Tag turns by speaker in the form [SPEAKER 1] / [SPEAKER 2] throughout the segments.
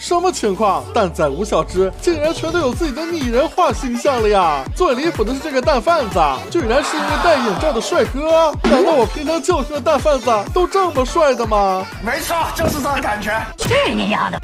[SPEAKER 1] 什么情况？蛋仔吴小只竟然全都有自己的拟人化形象了呀！最离谱的是这个蛋贩子，居然是一个戴眼罩的帅哥。难道我平常教训的蛋贩子都这么帅的吗？
[SPEAKER 2] 没错，就是这种感觉。
[SPEAKER 3] 去你丫的！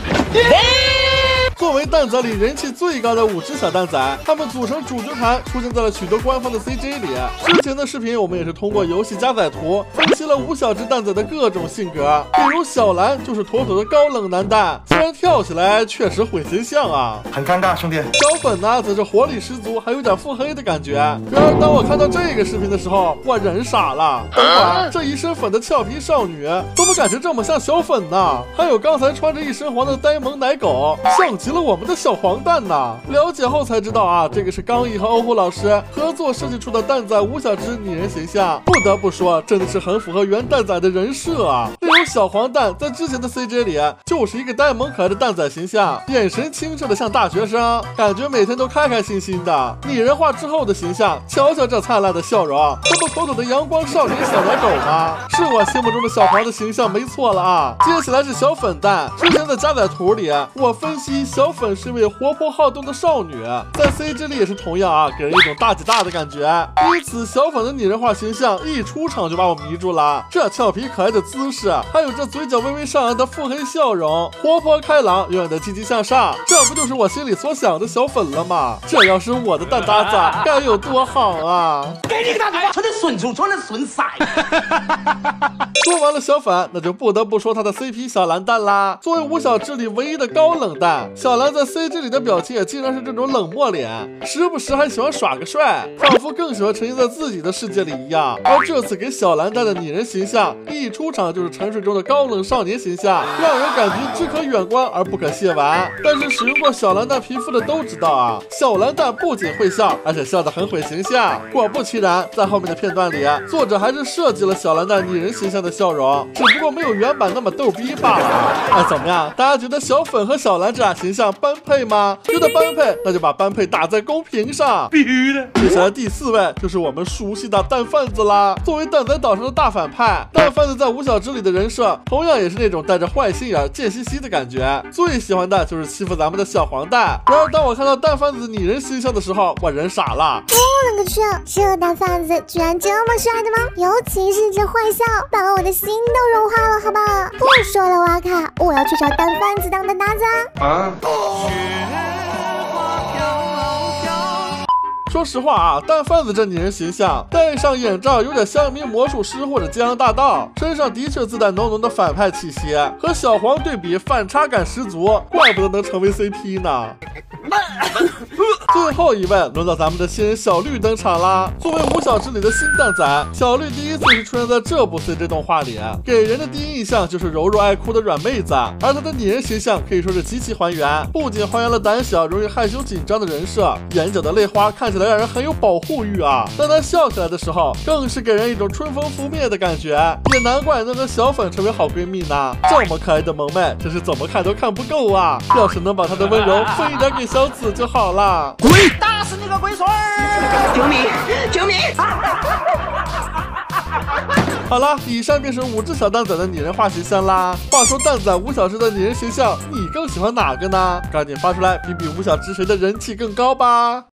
[SPEAKER 1] 作为蛋仔里人气最高的五只小蛋仔，他们组成主角团，出现在了许多官方的 CJ 里。之前的视频我们也是通过游戏加载图分析了五小只蛋仔的各种性格，比如小蓝就是妥妥的高冷男蛋，虽然跳起来确实毁形象啊。
[SPEAKER 2] 很尴尬，兄弟。
[SPEAKER 1] 小粉呢，则是活力十足，还有点腹黑的感觉。然而当我看到这个视频的时候，我人傻了。等会儿这一身粉的俏皮少女，怎么感觉这么像小粉呢？还有刚才穿着一身黄的呆萌奶狗，像急。了我们的小黄蛋呢！了解后才知道啊，这个是刚毅和欧虎老师合作设计出的蛋仔五小只拟人形象。不得不说，真的是很符合原蛋仔的人设啊。例如小黄蛋在之前的 CJ 里就是一个呆萌可爱的蛋仔形象，眼神清澈的像大学生，感觉每天都开开心心的。拟人化之后的形象，瞧瞧这灿烂的笑容，这不妥妥的阳光少年小奶狗吗？是我心目中的小黄的形象没错了啊。接下来是小粉蛋，之前的加载图里我分析。小粉是位活泼好动的少女，在 CG 里也是同样啊，给人一种大姐大的感觉。因此，小粉的拟人化形象一出场就把我迷住了。这俏皮可爱的姿势，还有这嘴角微微上扬的腹黑笑容，活泼开朗，永远的积极向上，这不就是我心里所想的小粉了吗？这要是我的蛋搭子，该有多好啊！
[SPEAKER 3] 给你个大嘴巴，穿的损出，穿的顺塞。
[SPEAKER 1] 说完了小粉，那就不得不说他的 CP 小蓝蛋啦。作为五小只里唯一的高冷蛋。小蓝在 CG 里的表情也竟然是这种冷漠脸，时不时还喜欢耍个帅，仿佛更喜欢沉浸在自己的世界里一样。而这次给小蓝蛋的拟人形象，一出场就是沉睡中的高冷少年形象，让人感觉只可远观而不可亵玩。但是使用过小蓝蛋皮肤的都知道啊，小蓝蛋不仅会笑，而且笑得很毁形象。果不其然，在后面的片段里，作者还是设计了小蓝蛋拟人形象的笑容，只不过没有原版那么逗逼罢了。哎，怎么样？大家觉得小粉和小蓝这俩形象？般配吗？觉得般配，那就把般配打在公屏上，
[SPEAKER 2] 必须的。
[SPEAKER 1] 接下来第四位就是我们熟悉的蛋贩子啦。作为蛋仔岛上的大反派，蛋贩子在五小只里的人设同样也是那种带着坏心眼、贱兮兮的感觉。最喜欢的就是欺负咱们的小黄蛋。然而当我看到蛋贩子拟人形象的时候，我人傻了。
[SPEAKER 4] 我勒个去，这蛋贩子居然这么帅的吗？尤其是这坏笑，把我的心都融化了，好吧？不说了，瓦卡，我要去找蛋贩子当的搭子啊！
[SPEAKER 1] 说实话啊，蛋贩子这拟人形象戴上眼罩，有点像一名魔术师或者江洋大盗，身上的确自带浓浓的反派气息，和小黄对比反差感十足，怪不得能成为 CP 呢。最后一位轮到咱们的新人小绿登场啦！作为五小只里的新蛋仔，小绿第一次是出现在这部 CG 动画里，给人的第一印象就是柔弱爱哭的软妹子，而她的拟人形象可以说是极其还原，不仅还原了胆小、容易害羞、紧张的人设，眼角的泪花看起来让人很有保护欲啊！当她笑起来的时候，更是给人一种春风拂面的感觉，也难怪能和小粉成为好闺蜜呢。这么可爱的萌妹，真是怎么看都看不够啊！要是能把她的温柔分一点给小紫就好了。
[SPEAKER 3] 滚！打死你个龟孙儿！救命！救命！
[SPEAKER 1] 好了，以上便是五只小蛋仔的拟人化形象啦。话说蛋仔五小只的拟人形象，你更喜欢哪个呢？赶紧发出来，比比五小只谁的人气更高吧！